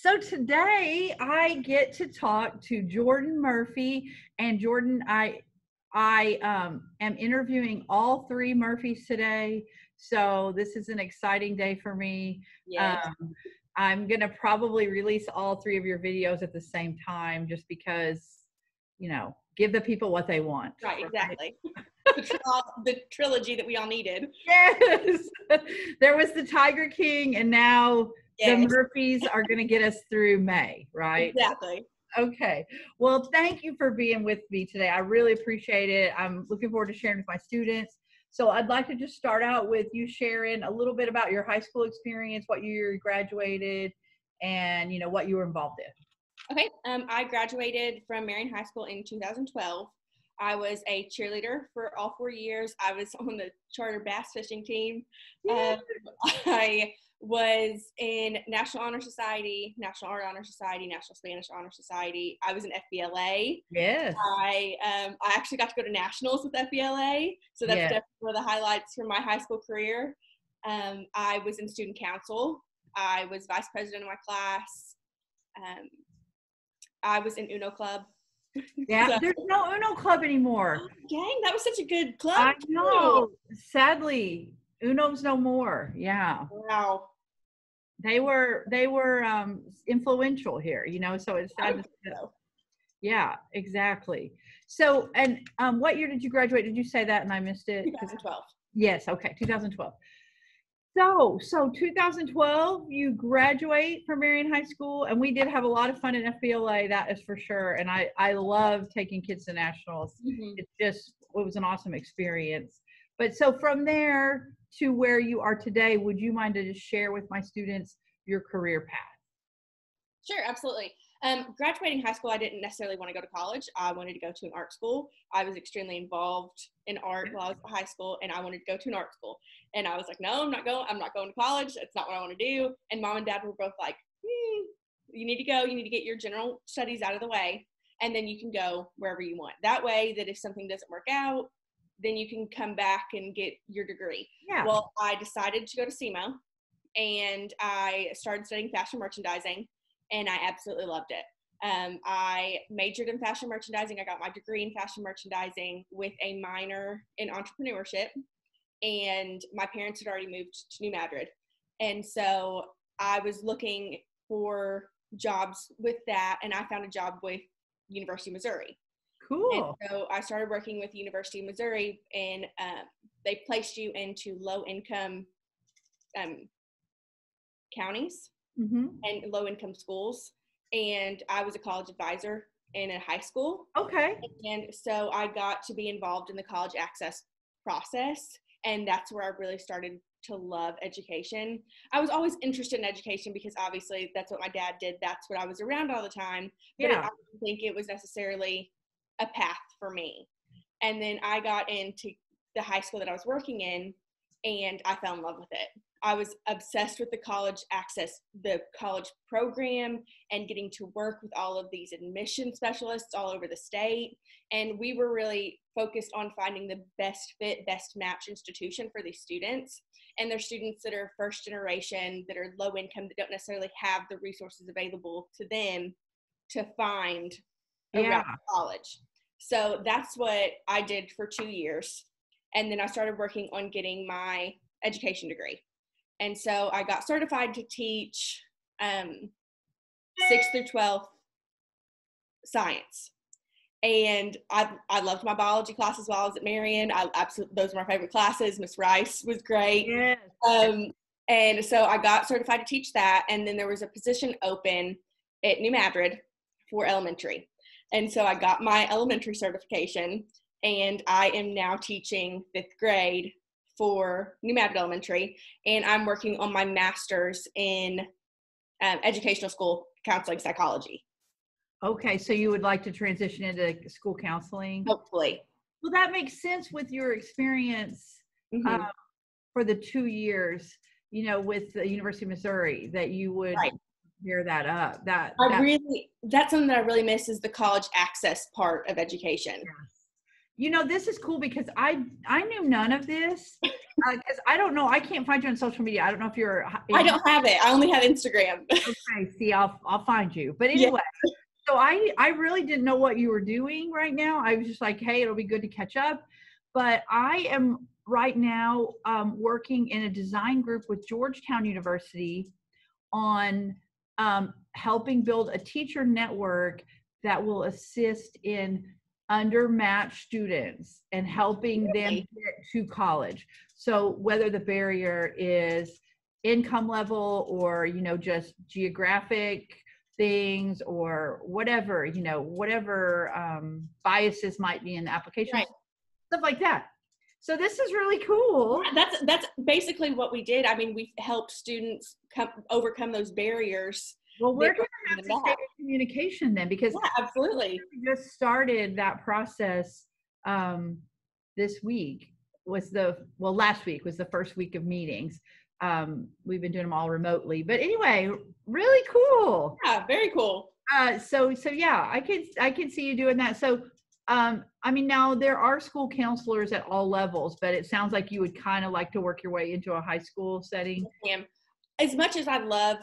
So today I get to talk to Jordan Murphy and Jordan I I um, am interviewing all three Murphys today. So this is an exciting day for me. Yes. Um, I'm going to probably release all three of your videos at the same time just because, you know, give the people what they want. right, exactly. the, tri- the trilogy that we all needed. Yes. there was the Tiger King and now the Murphys are going to get us through May, right? exactly. Okay. Well, thank you for being with me today. I really appreciate it. I'm looking forward to sharing with my students. So I'd like to just start out with you sharing a little bit about your high school experience, what year you graduated, and you know what you were involved in. Okay, um, I graduated from Marion High School in 2012. I was a cheerleader for all four years. I was on the charter bass fishing team. Um, I was in National Honor Society, National Art Honor Society, National Spanish Honor Society. I was in FBLA. Yes. I um, I actually got to go to nationals with FBLA, so that's Yeah. definitely one of the highlights from my high school career. Um, I was in student council. I was vice president of my class. Um, I was in Uno Club. Yeah. So- There's no Uno Club anymore. Dang, that was such a good club. I know. Sadly, Uno's no more. Yeah. Wow. They were they were um influential here, you know, so it's sad would to think so. Yeah, exactly. So, and um, what year did you graduate? Did you say that and I missed it? 2012. Yes, okay, 2012. So, so 2012, you graduate from Marion High School, and we did have a lot of fun in FBLA, that is for sure. And I, I love taking kids to nationals. Mhm. It just, it was an awesome experience. But so from there to where you are today, would you mind to just share with my students your career path? Sure, absolutely. Um, graduating high school, I didn't necessarily want to go to college. I wanted to go to an art school. I was extremely involved in art while I was in high school, and I wanted to go to an art school. And I was like, no, I'm not going. I'm not going to college. That's not what I want to do. And mom and dad were both like, hmm, you need to go. You need to get your general studies out of the way, and then you can go wherever you want. That way, that if something doesn't work out, then you can come back and get your degree. Yeah. Well, I decided to go to SEMO and I started studying fashion merchandising and I absolutely loved it. Um, I majored in fashion merchandising. I got my degree in fashion merchandising with a minor in entrepreneurship. And my parents had already moved to New Madrid. And so I was looking for jobs with that, and I found a job with University of Missouri. Cool. And so I started working with University of Missouri, and um, they placed you into low income um, counties hmm and low income schools. And I was a college advisor in a high school. Okay. And so I got to be involved in the college access process. And that's where I really started to love education. I was always interested in education because obviously that's what my dad did. That's what I was around all the time. But Yeah. I didn't think it was necessarily a path for me. And then I got into the high school that I was working in and I fell in love with it. I was obsessed with the college access, the college program, and getting to work with all of these admission specialists all over the state. And we were really focused on finding the best fit, best match institution for these students. And they're students that are first generation, that are low income, that don't necessarily have the resources available to them to find a Yeah. college. So that's what I did for two years. And then I started working on getting my education degree. And so I got certified to teach um, 6th through 12th science. And I, I loved my biology classes while I was at Marion. I absolutely those were my favorite classes. Miss Rice was great. Yes. Um, and so I got certified to teach that. And then there was a position open at New Madrid for elementary. And so I got my elementary certification and I am now teaching fifth grade for New Madrid Elementary. And I'm working on my master's in um, educational school counseling psychology, Okay, so you would like to transition into school counseling? hopefully. Well, that makes sense with your experience Mhm. um, for the two years, you know, with the University of Missouri, that you would Right. Bear that up. That, I really, that's something that I really miss is the college access part of education. you know, this is cool because I I knew none of this because uh, I don't know. I can't find you on social media. I don't know if you're. I don't have it. I only have Instagram. okay, see, I'll I'll find you. But anyway, yeah. so I I really didn't know what you were doing right now. I was just like, hey, it'll be good to catch up. But I am right now um, working in a design group with Georgetown University on um, helping build a teacher network that will assist in undermatched students and helping them get to college. So whether the barrier is income level or you know just geographic things or whatever you know whatever um, biases might be in the application right. stuff like that so this is really cool that's that's basically what we did i mean we helped students come overcome those barriers well, we're going to have to stay in communication then because yeah, absolutely. We just started that process um, this week was the well last week was the first week of meetings. Um, we've been doing them all remotely, but anyway, really cool. Yeah, very cool. Uh, so so yeah, I can I can see you doing that. So um, I mean, now there are school counselors at all levels, but it sounds like you would kind of like to work your way into a high school setting. As much as I love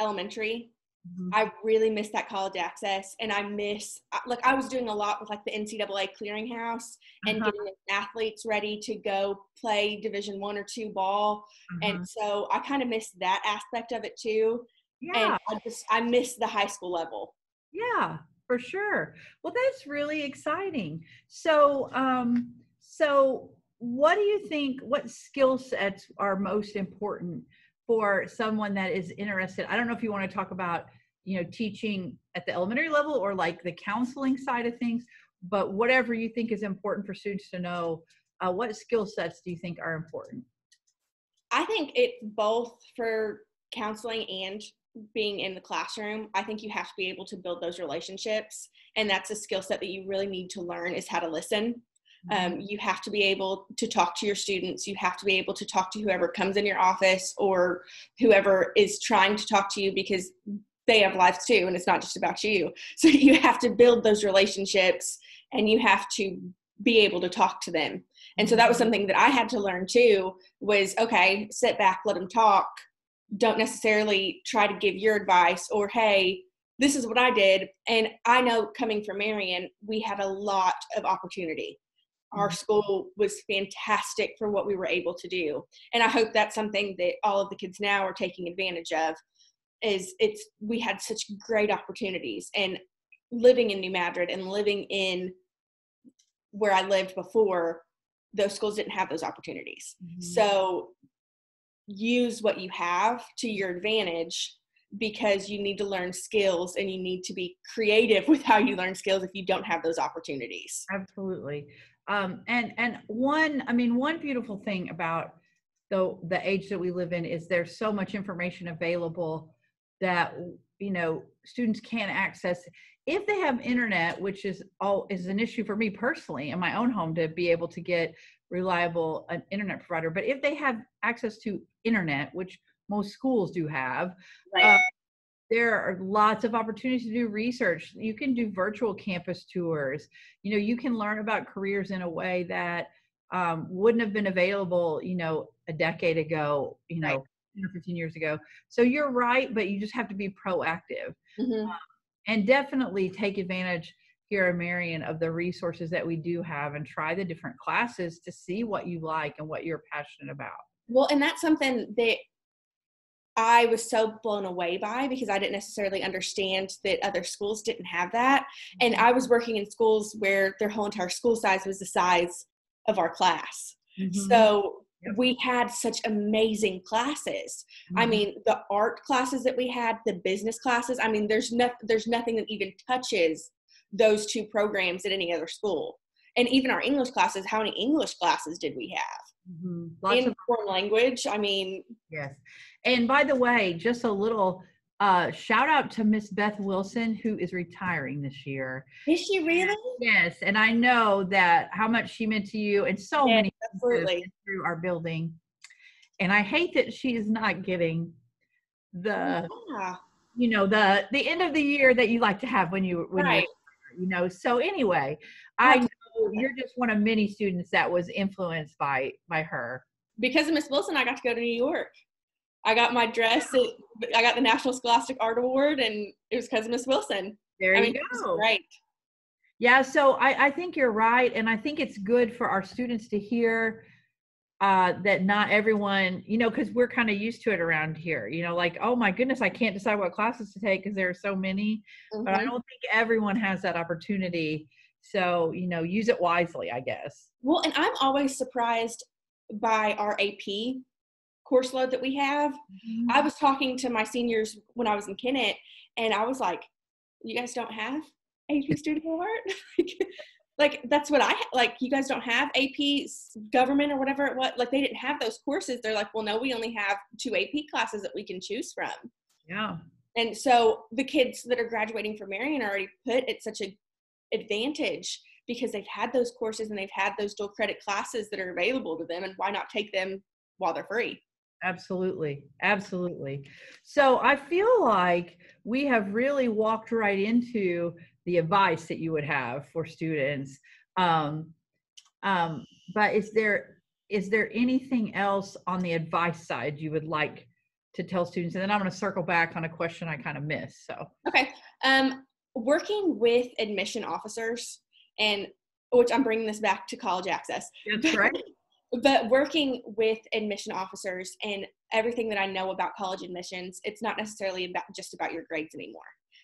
elementary. Mm-hmm. I really miss that college access, and I miss like I was doing a lot with like the NCAA clearinghouse and uh-huh. getting athletes ready to go play Division One or two ball, uh-huh. and so I kind of miss that aspect of it too. Yeah, and I just I miss the high school level. Yeah, for sure. Well, that's really exciting. So, um, so what do you think? What skill sets are most important for someone that is interested i don't know if you want to talk about you know teaching at the elementary level or like the counseling side of things but whatever you think is important for students to know uh, what skill sets do you think are important i think it's both for counseling and being in the classroom i think you have to be able to build those relationships and that's a skill set that you really need to learn is how to listen um, you have to be able to talk to your students. You have to be able to talk to whoever comes in your office or whoever is trying to talk to you because they have lives too, and it's not just about you. So you have to build those relationships and you have to be able to talk to them. And so that was something that I had to learn too was okay, sit back, let them talk. Don't necessarily try to give your advice or, hey, this is what I did. And I know coming from Marion, we had a lot of opportunity our mm-hmm. school was fantastic for what we were able to do and i hope that's something that all of the kids now are taking advantage of is it's we had such great opportunities and living in new madrid and living in where i lived before those schools didn't have those opportunities mm-hmm. so use what you have to your advantage because you need to learn skills and you need to be creative with how you learn skills if you don't have those opportunities. Absolutely. Um, and and one i mean one beautiful thing about the the age that we live in is there's so much information available that you know students can access. If they have internet which is all is an issue for me personally in my own home to be able to get reliable an internet provider but if they have access to internet which most schools do have right. uh, there are lots of opportunities to do research you can do virtual campus tours you know you can learn about careers in a way that um, wouldn't have been available you know a decade ago you know right. 15 years ago so you're right but you just have to be proactive mm-hmm. um, and definitely take advantage here in marion of the resources that we do have and try the different classes to see what you like and what you're passionate about well and that's something that I was so blown away by because I didn't necessarily understand that other schools didn't have that. And mm-hmm. I was working in schools where their whole entire school size was the size of our class. Mm-hmm. So yep. we had such amazing classes. Mm-hmm. I mean, the art classes that we had, the business classes, I mean, there's no, there's nothing that even touches those two programs at any other school. And even our English classes, how many English classes did we have? Mm-hmm. in of foreign language. I mean, yes. And by the way, just a little uh, shout out to Miss Beth Wilson, who is retiring this year. Is she really? Yes, and I know that how much she meant to you and so yes, many absolutely. through our building. And I hate that she is not getting the, yeah. you know, the the end of the year that you like to have when you when right. You, know. So anyway, I know you're just one of many students that was influenced by by her. Because of Miss Wilson, I got to go to New York. I got my dress. I got the National Scholastic Art Award, and it was because of Miss Wilson. There I you mean, go. Right. Yeah, so I, I think you're right, and I think it's good for our students to hear uh, that not everyone, you know, because we're kind of used to it around here. You know, like, oh my goodness, I can't decide what classes to take because there are so many. But I Mhm. don't think everyone has that opportunity. So you know, use it wisely, I guess. Well, and I'm always surprised by our AP course load that we have. I was talking to my seniors when I was in Kennett, and I was like, "You guys don't have AP student art? like, that's what I like. You guys don't have AP government or whatever it was. Like they didn't have those courses. They're like, well, no, we only have two AP classes that we can choose from. Yeah. And so the kids that are graduating from Marion are already put at such a advantage because they've had those courses and they've had those dual credit classes that are available to them. And why not take them while they're free? Absolutely. Absolutely. So I feel like we have really walked right into the advice that you would have for students. Um, um, but is there is there anything else on the advice side you would like to tell students? And then I'm going to circle back on a question I kind of missed. So Okay. Um, working with admission officers, and which I'm bringing this back to college access. that's right. but working with admission officers and everything that I know about college admissions, it's not necessarily about just about your grades anymore.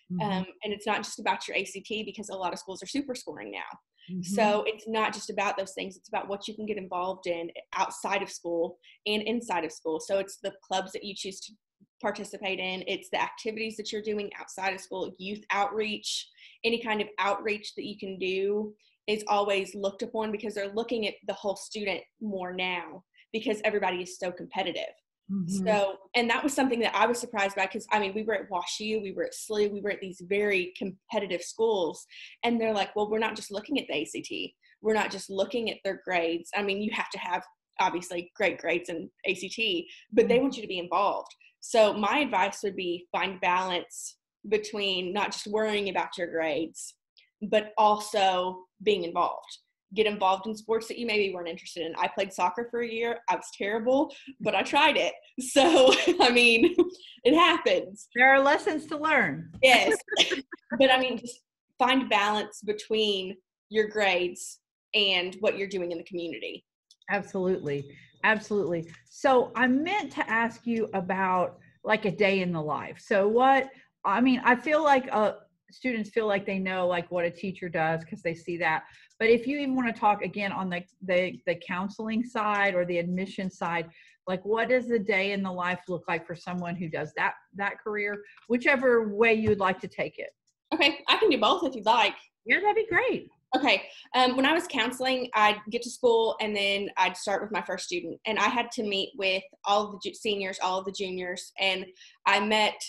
Mhm, Um, and it's not just about your ACT because a lot of schools are super scoring now. mhm. So it's not just about those things, it's about what you can get involved in outside of school and inside of school. So it's the clubs that you choose to participate in, it's the activities that you're doing outside of school, youth outreach, any kind of outreach that you can do is always looked upon because they're looking at the whole student more now because everybody is so competitive. Mhm. So, and that was something that I was surprised by because I mean, we were at WashU, we were at SLU, we were at these very competitive schools, and they're like, well, we're not just looking at the ACT, we're not just looking at their grades. I mean, you have to have obviously great grades in ACT, but they want you to be involved. So, my advice would be find balance between not just worrying about your grades, but also being involved get involved in sports that you maybe weren't interested in. I played soccer for a year. I was terrible, but I tried it. So, I mean, it happens. there are lessons to learn. Yes. but I mean, just find balance between your grades and what you're doing in the community. Absolutely. Absolutely. So I meant to ask you about like a day in the life. So what I mean, I feel like uh students feel like they know like what a teacher does because they see that. But if you even want to talk again on the, the the counseling side or the admission side, like what does the day in the life look like for someone who does that that career, whichever way you'd like to take it. Okay, I can do both if you'd like. Yeah, that'd be great. Okay. Um, when I was counseling, I'd get to school and then I'd start with my first student. And I had to meet with all the seniors, all of the juniors, and I met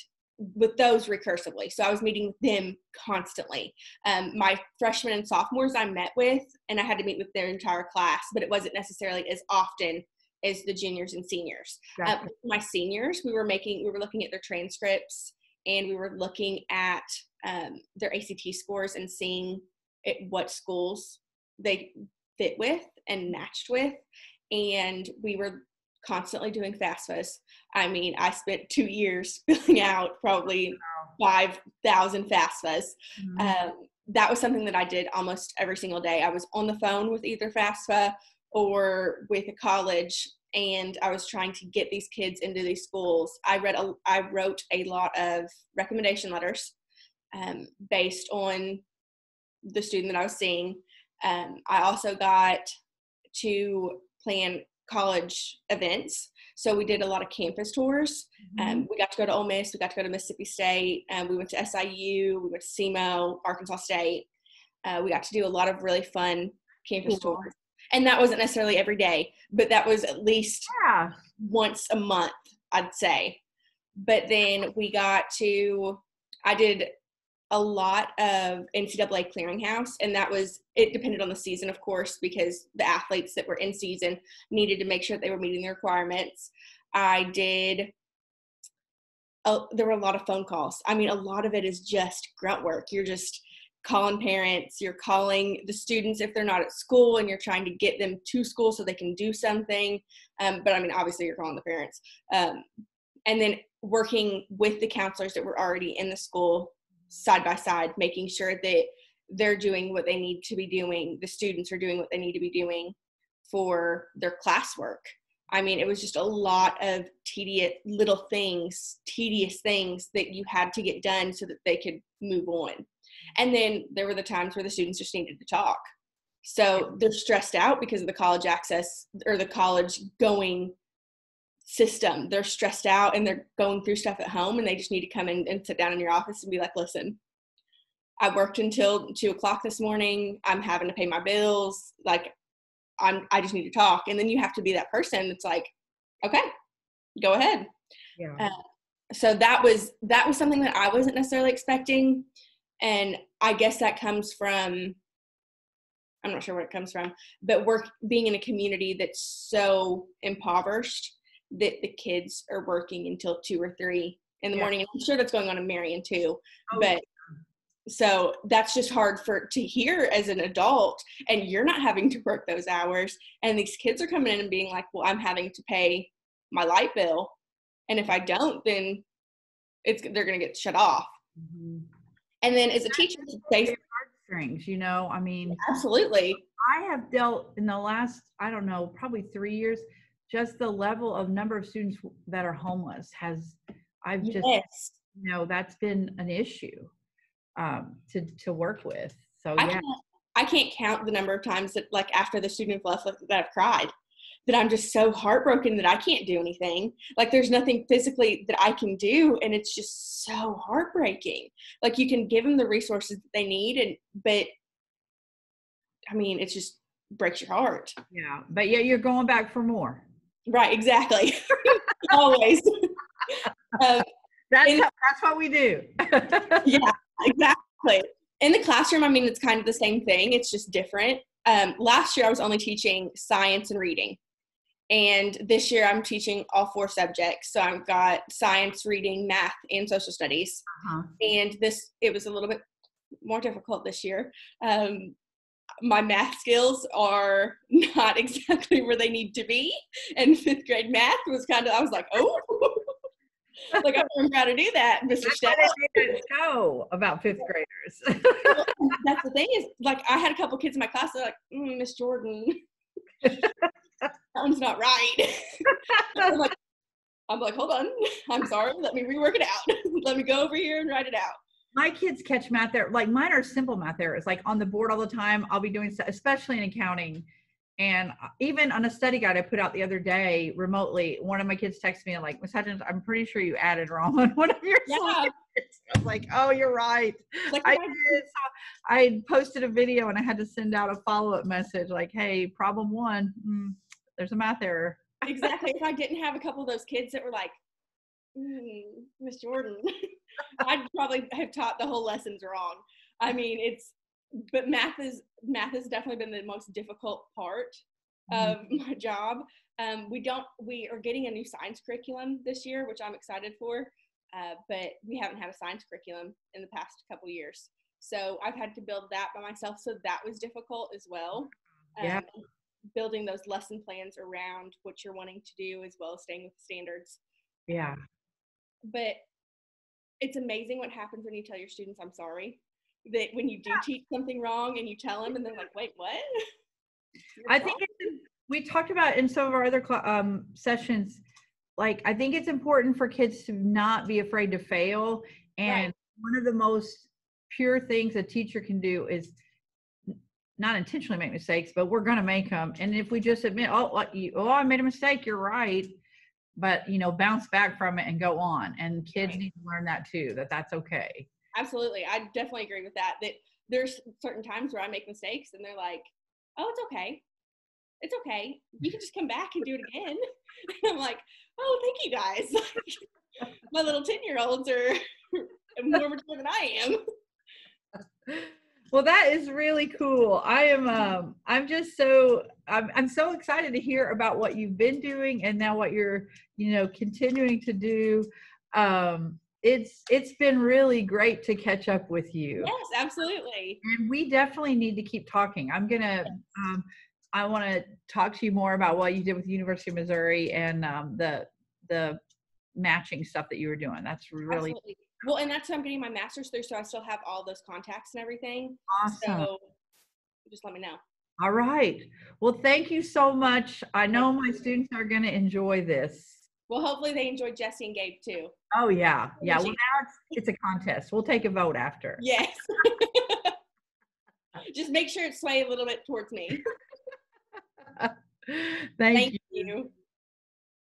with those recursively. So I was meeting with them constantly. Um, my freshmen and sophomores I met with, and I had to meet with their entire class, but it wasn't necessarily as often as the juniors and seniors. Gotcha. Um, my seniors, we were making, we were looking at their transcripts and we were looking at um, their ACT scores and seeing at what schools they fit with and matched with. And we were constantly doing FAFSAs. I mean, I spent two years filling out probably 5,000 FAFSAs. Mhm. Um, that was something that I did almost every single day. I was on the phone with either FAFSA or with a college, and I was trying to get these kids into these schools. I read, a, I wrote a lot of recommendation letters um, based on the student that I was seeing. Um, I also got to plan college events. So we did a lot of campus tours. Um, we got to go to Ole Miss. We got to go to Mississippi State. Um, we went to SIU. We went to SEMO, Arkansas State. Uh, we got to do a lot of really fun campus Cool. tours. And that wasn't necessarily every day, but that was at least yeah. once a month, I'd say. But then we got to, I did a lot of NCAA clearinghouse, and that was, it depended on the season, of course, because the athletes that were in season needed to make sure they were meeting the requirements. I did, there were a lot of phone calls. I mean, a lot of it is just grunt work. You're just calling parents, you're calling the students if they're not at school, and you're trying to get them to school so they can do something. Um, but I mean, obviously, you're calling the parents. Um, and then working with the counselors that were already in the school side by side, making sure that they're doing what they need to be doing, the students are doing what they need to be doing for their classwork. I mean, it was just a lot of tedious little things, tedious things that you had to get done so that they could move on. And then there were the times where the students just needed to talk. So they're stressed out because of the college access or the college going system. They're stressed out and they're going through stuff at home and they just need to come in and sit down in your office and be like, listen, I worked until two o'clock this morning. I'm having to pay my bills. Like, I'm, I just need to talk. And then you have to be that person that's like, okay, go ahead. Yeah. Uh, so that was, that was something that I wasn't necessarily expecting. And I guess that comes from, I'm not sure where it comes from, but work being in a community that's so impoverished that the kids are working until two or three in the yeah. morning. I'm sure that's going on in Marion too. Oh, but so that's just hard for to hear as an adult and you're not having to work those hours and these kids are coming in and being like well i'm having to pay my light bill and if i don't then it's they're going to get shut off mm-hmm. and then as a teacher they strings you know i mean absolutely i have dealt in the last i don't know probably three years just the level of number of students that are homeless has i've just yes. you know that's been an issue um, to to work with so I yeah can't, I can't count the number of times that like after the student left that I've cried that I'm just so heartbroken that I can't do anything. Like there's nothing physically that I can do and it's just so heartbreaking. Like you can give them the resources that they need and but I mean it's just breaks your heart. Yeah, but yeah, you're going back for more. Right, exactly. Always. um, that's, how, that's what we do. yeah, exactly. In the classroom, I mean, it's kind of the same thing, it's just different. Um, last year, I was only teaching science and reading. And this year, I'm teaching all four subjects. So I've got science, reading, math, and social studies. Uh-huh. And this, it was a little bit more difficult this year. Um, my math skills are not exactly where they need to be. And fifth grade math was kind of, I was like, oh, like I remember how to do that, Mr. Steph. show about fifth graders. that's the thing is, like, I had a couple kids in my class. They're like, mm, Miss Jordan, that one's not right. I'm like, I'm like, hold on. I'm sorry. Let me rework it out. Let me go over here and write it out my kids catch math there. Like mine are simple math errors. Like on the board all the time. I'll be doing, especially in accounting. And uh, even on a study guide I put out the other day remotely, one of my kids texted me like, Miss Hudgens, I'm pretty sure you added wrong on one of your yeah. slides. I was like, oh, you're right. Like, I did. So I posted a video and I had to send out a follow-up message like, hey, problem one, mm, there's a math error. exactly. if I didn't have a couple of those kids that were like, mm, Miss Jordan, I'd probably have taught the whole lessons wrong. I mean, it's but math is math has definitely been the most difficult part of mm-hmm. my job. Um, we don't we are getting a new science curriculum this year, which I'm excited for. Uh, but we haven't had a science curriculum in the past couple years, so I've had to build that by myself. So that was difficult as well. Um, yeah. Building those lesson plans around what you're wanting to do, as well as staying with the standards. Yeah. But it's amazing what happens when you tell your students i'm sorry that when you do teach something wrong and you tell them and they're like wait what? I think we talked about in some of our other um, sessions like i think it's important for kids to not be afraid to fail. And right. one of the most pure things a teacher can do is not intentionally make mistakes but we're going to make them and if we just admit oh you, oh i made a mistake you're right but you know bounce back from it and go on and kids right. need to learn that too that that's okay. Absolutely i definitely agree with that that there's certain times where i make mistakes and they're like oh it's okay. It's okay. You can just come back and do it again. And i'm like oh thank you guys. My little 10 year olds are more mature than i am well that is really cool i am um i'm just so I'm, I'm so excited to hear about what you've been doing and now what you're you know continuing to do um it's it's been really great to catch up with you. Yes, absolutely. And we definitely need to keep talking. I'm gonna um, I want to talk to you more about what you did with the University of Missouri and um, the the matching stuff that you were doing. That's really Absolutely. Well, and that's what I'm getting my master's through, so I still have all those contacts and everything. awesome. So just let me know. All right. Well, thank you so much. I know my students are going to enjoy this. Well, hopefully they enjoy Jesse and Gabe too. Oh yeah, yeah. Well, now it's, it's a contest. We'll take a vote after. Yes. just make sure it sway a little bit towards me. Thank, Thank you. you.